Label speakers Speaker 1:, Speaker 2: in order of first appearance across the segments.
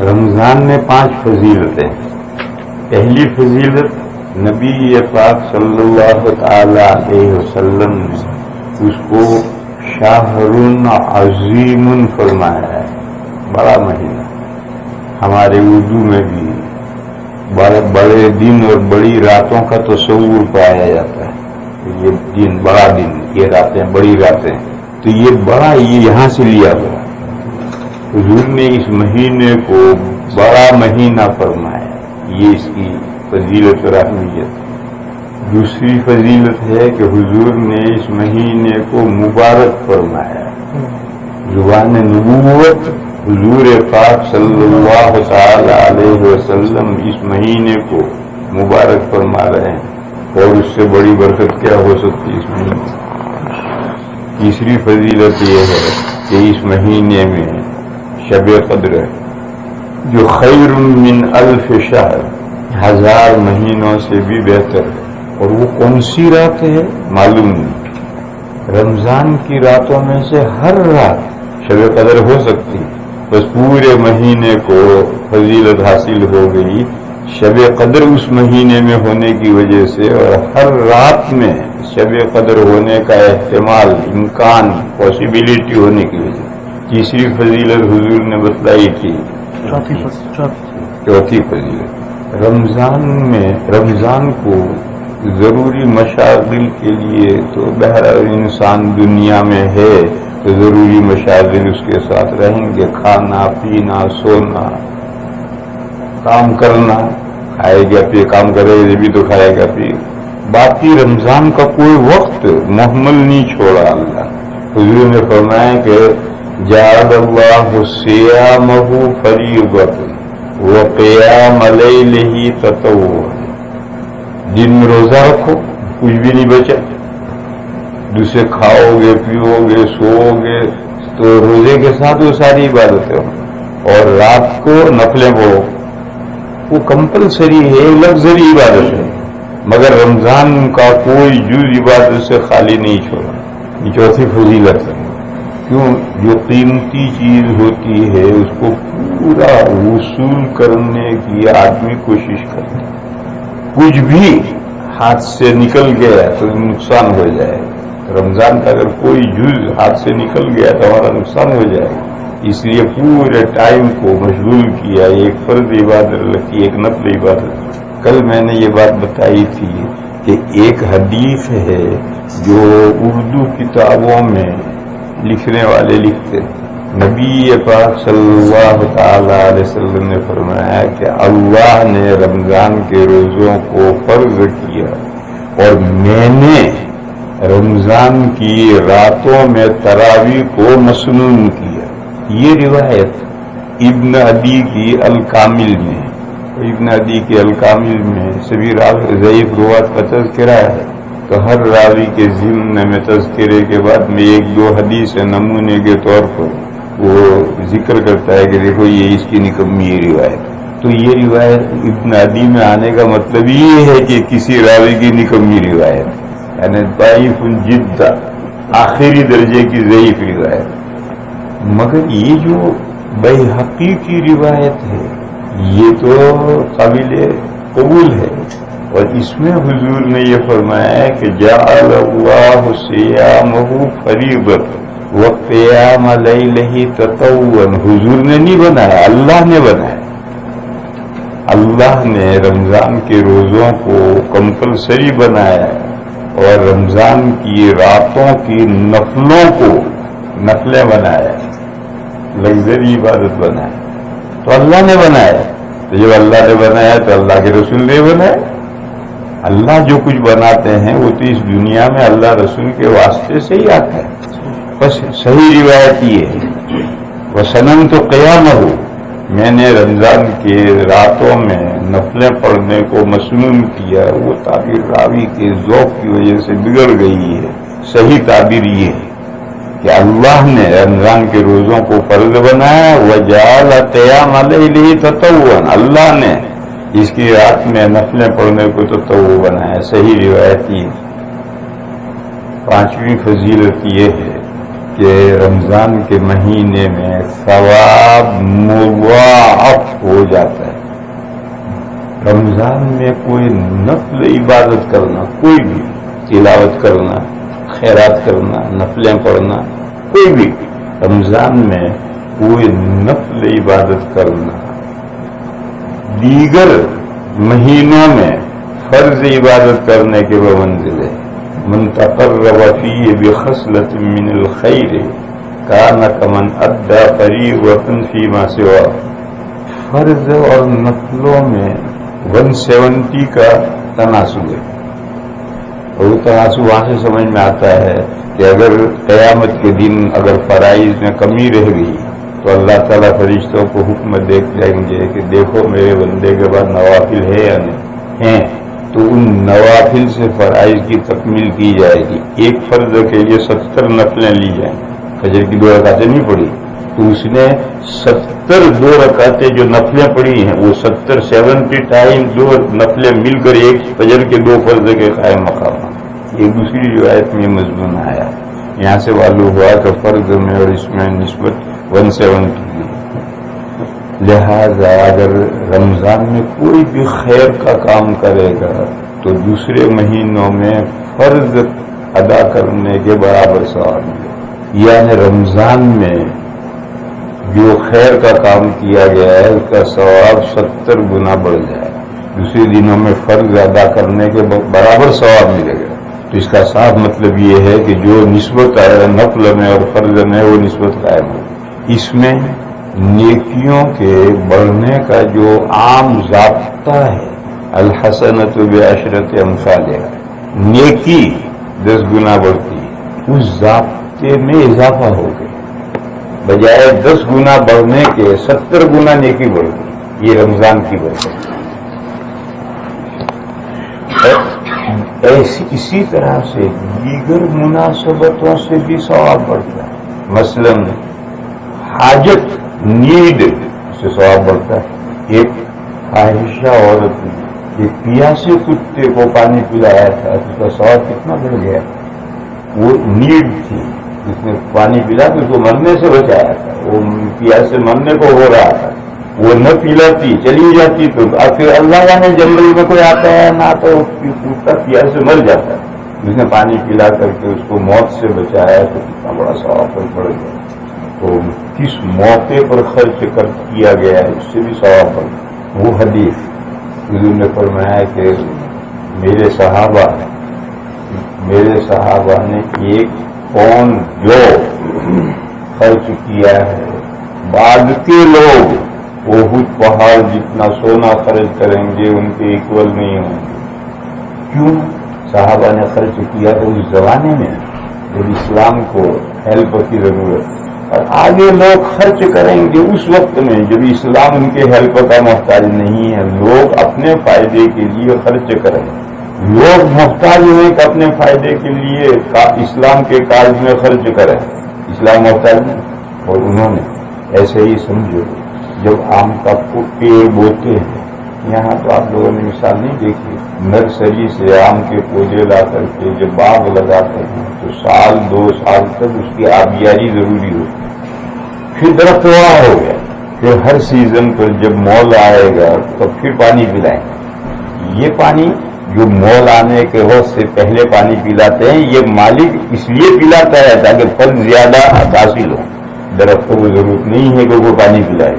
Speaker 1: रमज़ान में पाँच फजीलतें। पहली फजीलत नबी पाक सल्लल्लाहु अलैहि वसल्लम ने उसको शाहरुन अजीम फरमाया है। बड़ा महीना। हमारे उर्दू में भी। बड़े बड़े दिन और बड़ी रातों का तस्वूर पाया जाता है। ये दिन बड़ा दिन, ये रातें बड़ी रातें। तो ये बड़ा ये यहाँ से लिया हुआ हजूर ने इस महीने को बड़ा महीना फरमाया। ये इसकी फजीलत और अहमियत। दूसरी फजीलत है कि हुजूर ने इस महीने को मुबारक फरमाया। ज़ुबान नबूवत, हजूर पाक सल्लल्लाहु अलैहि वसल्लम इस महीने को मुबारक फरमा रहे हैं। और उससे बड़ी बरकत क्या हो सकती है इस महीने तीसरी फजीलत यह है कि इस महीने में शब कद्र, जो खैर मिन अल्फ शहर, हज़ार महीनों से भी बेहतर है। और वो कौन सी रात है? मालूम नहीं। रमज़ान की रातों में से हर रात शब कदर हो सकती बस पूरे महीने को फजीलत हासिल हो गई शब कदर उस महीने में होने की वजह से और हर रात में शब कदर होने का एहतमाल इम्कान पॉसिबिलिटी होने की वजह तीसरी फजीलत हजूर ने बतलाई थी। चौथी फजीलत। रमज़ान में रमज़ान को ज़रूरी मशागिल के लिए तो बहर इंसान दुनिया में है तो ज़रूरी मशागिल उसके साथ रहेंगे। खाना पीना सोना काम करना, खाएगा पिए, काम करेगा भी तो खाएगा, पिए। बाकी रमज़ान का कोई वक्त मोहम्मल नहीं छोड़ा अल्लाह। हुजूर ने फरमाया कि जाद जादल्लाहु सियामहु फरीबत व क़याम लैलिही ततव्वु दिन में रोजा रखो, कुछ भी नहीं बचा। दूसरे खाओगे, पियोगे, सोओगे तो रोज़े के साथ वो सारी इबादतें हों। और रात को नफलें पढ़ो वो कंपलसरी है, लग्जरी इबादत है। मगर रमज़ान का कोई जुज इबादत से खाली नहीं छोड़ा। ये चौथी फजीलत है। क्यों? जो कीमती चीज़ होती है, उसको पूरा वसूल करने की आदमी कोशिश करता कुछ भी हाथ से निकल गया तो नुकसान हो जाएगा रमज़ान का अगर कोई जुज हाथ से निकल गया तो हमारा नुकसान हो जाएगा। इसलिए पूरे टाइम को मशगूल किया, एक फ़र्ज़ इबादत रखी, एक नफल इबादत। कल मैंने ये बात बताई थी कि एक हदीस है जो उर्दू किताबों में लिखने वाले लिखते नबी पाक सल्लल्लाहु अलैहि वसल्लम ने फरमाया कि अल्लाह ने रमज़ान के रोजों को फ़र्ज़ किया और मैंने रमज़ान की रातों में तरावी को मसनून किया। ये रिवायत इब्न अदी की अल कामिल में इब्न अदी की अलकामिल में सभी जयीफ रुआत का तस्करा है। तो हर रावी के जिम्न में तस्करे के बाद में एक दो हदीस नमूने के तौर पर। वो ज़िक्र करता है कि देखो ये इसकी निकम्मी रिवायत तो ये रिवायत इब्न अदी में आने का मतलब ये है कि किसी रावी की निकम्मी रिवायत यानी ताइफ जिद्दा, आखिरी दर्जे की जयीफ रिवायत मगर ये जो बेहकी की रिवायत है, ये तो काबिल कबूल है। और इसमें हुजूर ने ये फरमाया कि जामहू फरीबत व क्याम लही ततवन। हुजूर ने नहीं बनाया, अल्लाह ने बनाया। अल्लाह ने रमज़ान के रोजों को कंपलसरी बनाया और रमज़ान की रातों की नफलों को नफलें बनाया। लग्जरी इबादत बनाया तो अल्लाह ने बनाया। तो जब अल्लाह ने बनाया तो अल्लाह के रसूल ने बनाया। अल्लाह जो कुछ बनाते हैं, वो तो इस दुनिया में अल्लाह रसूल के वास्ते से ही आता है। बस सही रिवायत ये है। वह सनम तो कयाम हो मैंने रमज़ान के रातों में नफलें पढ़ने को मसनून किया, वो ताबीर रावी के जौक की वजह से बिगड़ गई है। सही ताबीर ये है। कि अल्लाह ने रमज़ान के रोजों को फ़र्ज़ बनाया वह जाल तयाम तत्वन अल्लाह ने इसकी रात में नफलें पढ़ने को तो बनाया। सही रिवायती पांचवी फजीलत यह है कि रमज़ान के महीने में सवाब मुवाफ हो जाता है। रमज़ान में कोई नफल इबादत करना, कोई भी तिलावत करना खैरात करना, नफलें पढ़ना, कोई भी रमज़ान में कोई नफल इबादत करना, दीगर महीनों में फ़र्ज़ इबादत करने के वह मंजिल है। मन तकर्रफी बेखसलत मिनल खैर का न कमन अद्दा फरी वतन फीमा सेवा। फ़र्ज़ और नफलों में 170 का तनासुब है। और वो तनासुब वहाँ से समझ में आता है कि अगर कयामत के दिन अगर फराइज में कमी रह गई तो अल्लाह ताला फरिश्तों को हुक्म देख जाएँगे कि देखो मेरे बंदे के बाद नवाफिल है या नहीं। हैं। तो उन नवाफिल से फराइज की तकमील की जाएगी। एक फ़र्ज़ के लिए सत्तर नफलें ली जाए। फजर की दो रकातें नहीं पड़ी। तो उसने सत्तर दो रकातें जो नफलें पड़ी हैं, वो सत्तर सेवेंटी टाइम दो नफलें मिलकर एक फजर के दो फ़र्ज़ के कायम मकाम ये दूसरी रिवायत में मजमून आया। यहाँ से वालू हुआ कि फ़र्ज़ में और इसमें नस्बत वन सेवन की गई लिहाजा अगर रमज़ान में कोई भी खैर का काम करेगा तो दूसरे महीनों में फ़र्ज़ अदा करने के बराबर सवाल यानी रमज़ान में जो खैर का काम किया गया है, उसका सवाब सत्तर गुना बढ़ जाए। दूसरे दिनों में फ़र्ज़ अदा करने के बराबर सवाब मिलेगा। तो इसका साफ़ मतलब ये है कि जो नस्बत है, नफल में और फ़र्ज़ में, वो नस्बत कायम होगी इसमें नेकियों के बढ़ने का जो आम जबता है, अलहसनत बेअशरत अमसाल नेकी दस गुना बढ़ती है। उस जबते में इजाफा हो गया। बजाय दस गुना बढ़ने के सत्तर गुना नेकी बढ़ गई, ये रमज़ान की बरकत ऐसी इसी तरह से दीगर मुनासबतों से भी सवाब बढ़ता है। मसलन, हाजत, नीड से स्वभाव बढ़ता है। एक ख्वाहिशा औरत ने एक पियासे कुत्ते को पानी पिलाया था तो उसका स्वभाव कितना बढ़ गया। वो नीड थी, जिसने पानी पिला तो उसको मरने से बचाया था। वो पियासे मरने को हो रहा था। वो न पिलाती चली जाती तो फिर अल्लाह जाने जंगल में कोई आता है, ना तो कुत्ता पियासे से मर जाता है। जिसने पानी पिला करके उसको मौत से बचाया तो कितना बड़ा स्वभाव पड़ गया। तो किस मौके पर खर्च कर किया गया है, उससे भी सवाब पर वो गुरु ने फरमाया कि मेरे सहाबा मेरे सहाबा ने एक कौन जो खर्च किया है, बाद के लोग बहुत पहाड़ जितना सोना खर्च करेंगे, उनके इक्वल नहीं होंगे। क्यों? साहबा ने खर्च किया तो उस जमाने में जब इस्लाम को हेल्प की ज़रूरत और आगे लोग खर्च करेंगे उस वक्त में जब इस्लाम उनके हेल्प का मोहताज नहीं है। लोग अपने फ़ायदे के लिए खर्च करेंगे। लोग मोहताज हुए कि अपने फ़ायदे के लिए का इस्लाम के कार्य में खर्च करें। इस्लाम मोहताज नहीं, और उन्होंने ऐसे ही समझो। जब आम का पेड़ बोते हैं। यहाँ तो आप लोगों ने मिसाल नहीं देखी। नर्सरी से आम के पौधे ला करके जब बाग लगाते हैं तो साल, दो साल तक उसकी आबियारी ज़रूरी होती है। फिर दरख्त वहाँ हो गया। फिर हर सीज़न पर जब मॉल आएगा तो फिर पानी पिलाएँगे। ये पानी जो मॉल आने के वक्त से पहले पानी पिलाते हैं, ये मालिक इसलिए पिलाता है ताकि फल ज़्यादा हासिल हो। दरख्तों को ज़रूरत नहीं है कि वो पानी पिलाए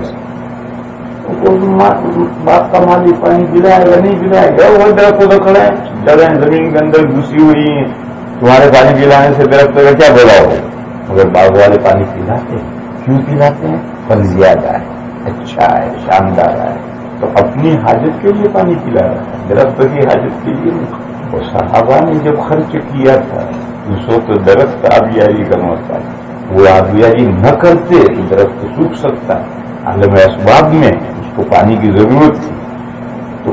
Speaker 1: बाप का मालिक पानी पिलाएगा नहीं पिलाएगा वो दरख्त तो खड़े हैं जगह ज़मीन के अंदर घुसी हुई है तुम्हारे पानी पिलाने से दरख्त का क्या बोला हो अगर बाग वाले पानी पिलाते क्यों पिलाते हैं फल ज़्यादा है अच्छा है शानदार है तो अपनी हाजत के लिए पानी पिला रहा है दरख्त की हाजत के लिए नहीं और साहबा ने जब खर्च किया था उस तो दरख्त आबियारी का मौका वो आबियारी न करते तो दरख्त सूख सकता है आलम असबाब में उसको पानी की ज़रूरत थी। तो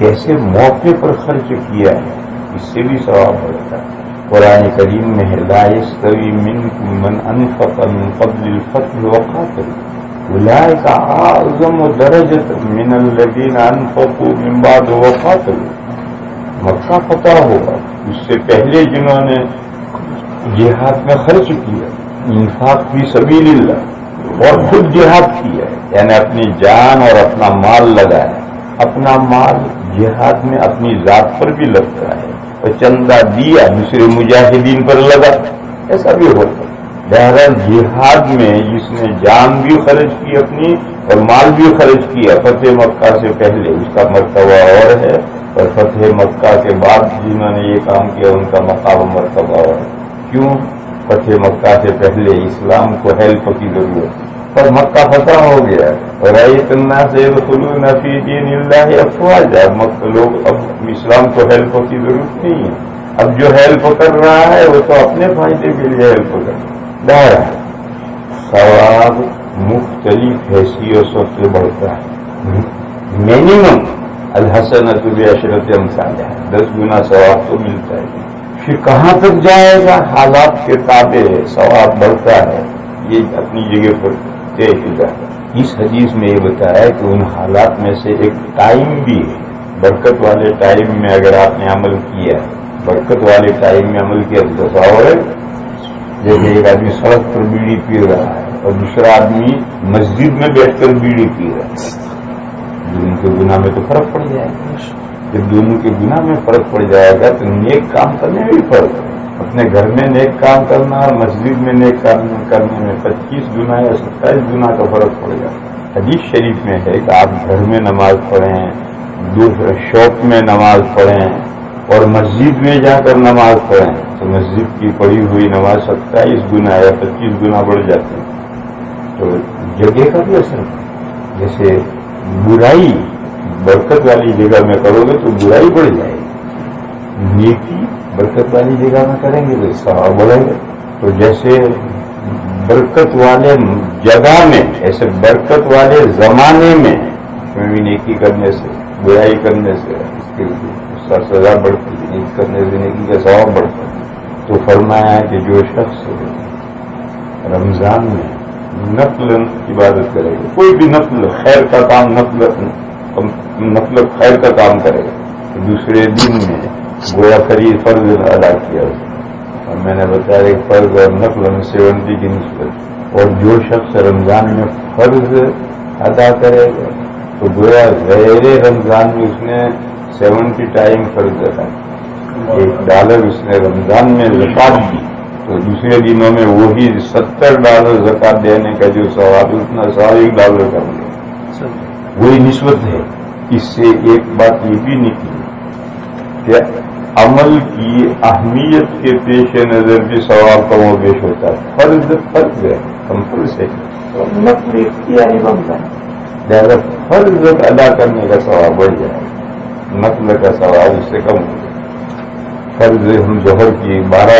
Speaker 1: कैसे मौके पर खर्च किया है, इससे भी सवाब बढ़ता है। कुरान करीम में है लास्तवी मिन मन अनफक मिन कबल फतल वक़ातल उलाय का आज़म दरजत मिन लदीन अनफकू मिन बाद वक़ातल मक्का फतह होगा। उससे पहले जिन्होंने जिहाद में खर्च किया इंसाफ भी सभी लीला और खुद जिहाद किया यानी अपनी जान और अपना माल लगाया अपना माल जिहाद में अपनी जात पर भी लगता है। और चंदा दिया दूसरे मुजाहिदीन पर लगा। ऐसा भी होता है। बहरहाल जिहाद में जिसने जान भी खर्च की अपनी और माल भी खर्च किया, फतेह मक्का से पहले उसका मरतबा और है। और फतेह मक्का के बाद जिन्होंने ये काम किया, उनका मकाम मरतबा और है। क्यों? फतेह मक्का से पहले इस्लाम को हेल्प की ज़रूरत। पर मक्का फतह हो गया। और तन्ना से खुलू नफी दीन अफवाज। मक्का लोग अब इस्लाम को हेल्प की ज़रूरत नहीं है। अब जो हेल्प कर रहा है, वो तो अपने फ़ायदे के लिए हेल्प कर रहा है। सवाब मुख्तलिफ़ हैसियतों से बढ़ता है। मिनिमम अलहसन अलहसनत अशरत अमसाल है दस गुना सवाब तो मिलता है। फिर कहाँ तक जाएगा? हालात के ताबे सवाब बढ़ता है। ये अपनी जगह पर तय शुदा है। इस हदीस में ये बताया कि उन हालात में से एक टाइम भी है। बरकत वाले टाइम में अगर आपने अमल किया बरकत वाले टाइम में अमल किया तो सवाब है जैसे एक आदमी सड़क पर बीड़ी पी रहा है और दूसरा आदमी मस्जिद में बैठकर बीड़ी पी रहा है। दोनों के गुना में तो फ़र्क पड़ जाएगा। जब दोनों के गुना में फ़र्क पड़ जाएगा तो नेक काम करने में भी फ़र्क है। अपने घर में नेक काम करना और मस्जिद में नेक काम करने में पच्चीस गुना या सत्ताईस गुना का फ़र्क पड़ जाता हदीस शरीफ में है कि आप घर में नमाज़ पढ़ें शॉप में नमाज़ पढ़ें और मस्जिद में जाकर नमाज़ पढ़ें तो मस्जिद की पढ़ी हुई नमाज़ सत्ताईस गुना या पच्चीस गुना बढ़ जाती है। तो जगह का भी असर जैसे बुराई बरकत वाली जगह में करोगे तो बुराई बढ़ जाएगी। नीति बरकत वाली जगह में करेंगे तो सवाब बढ़ेगा। तो जैसे बरकत वाले जगह में ऐसे बरकत वाले जमाने में भी नेकी करने से, बुराई करने से उसकी सजा बढ़ती है, नीति करने से नेकी का स्वभाव बढ़ता है। तो फरमाया है कि जो शख्स रमज़ान में नफल इबादत करेगा, कोई भी नफल, खैर का काम नफल मतलब खैर का काम करेगा तो दूसरे दिन में गोया खरीद फ़र्ज़ अदा किया और मैंने बताया एक फ़र्ज़ और नफल सेवंती की नस्बत। और जो शख्स रमज़ान में फ़र्ज़ अदा करेगा तो गोया गहरे रमज़ान में उसने सेवेंटी टाइम फ़र्ज़ अदा एक डॉलर उसने रमज़ान में जक़ात दी तो दूसरे दिनों में वही सत्तर डॉलर जक़ात देने का जो सवाब उतना सवाब एक डॉलर कर लिया वही निस्बत है। इससे एक बात ये भी निकली कि अमल की अहमियत के पेश नज़र भी सवाल का वो पेश होता है। फ़र्ज़ फ़र्ज़ है कंपल्सरी लिहाजा फ़र्ज़ अदा करने का सवाल बढ़ जाए नकल का सवाल उससे कम हो जाए। फ़र्ज़ हम जहर की बारह